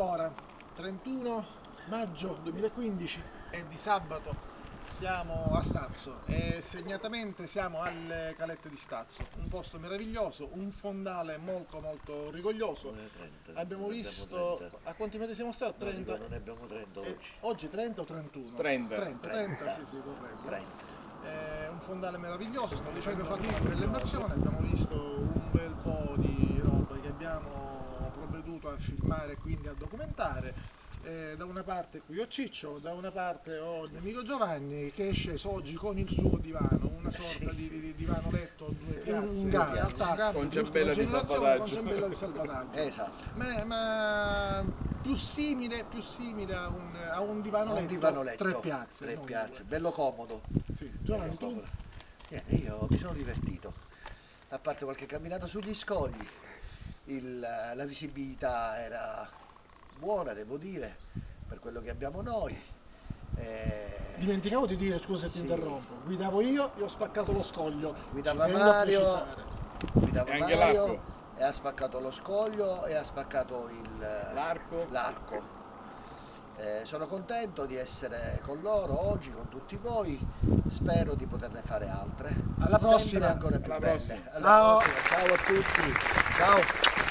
31 maggio 2015 è di sabato siamo a Stazzo e segnatamente siamo alle calette di Stazzo, un posto meraviglioso, un fondale molto molto rigoglioso. Noi 30, Abbiamo visto, 30. a quanti metri siamo stati? No, 30? dico, non abbiamo 30 Eh, oggi. oggi 30 o 31? 30. 30, 30, sì, sì, corretto. 30. È un fondale meraviglioso, sto dicendo fatica per l'immersione, abbiamo visto un bel po' di roba che abbiamo provveduto a filmare e quindi a documentare. Eh, da una parte qui ho Ciccio, da una parte ho il mio amico Giovanni che è sceso oggi con il suo divano, una sorta di, di- di divano letto, due piazze, un in gatto, realtà con ciambella di salvataggio. Con di salvataggio. Esatto. Ma, ma più simile, più simile a un, a un divano Un letto, divano letto. tre piazze. Tre piazze, bello comodo. Sì. Giovanni, Bello tu? comodo. Niente, io mi sono divertito. A parte qualche camminata sugli scogli, il- la visibilità era buona, devo dire, per quello che abbiamo noi. Eh, Dimenticavo di dire, scusa se ti Sì. interrompo, guidavo io e ho spaccato lo scoglio. guidava Mario, guidava E Mario e ha spaccato lo scoglio e ha spaccato il- L'arco. Eh, sono contento di essere con loro oggi, con tutti voi, spero di poterne fare altre. Alla Sempre prossima. ancora più Alla belle. prossima. Alla Ciao. prossima. Ciao a tutti. Ciao.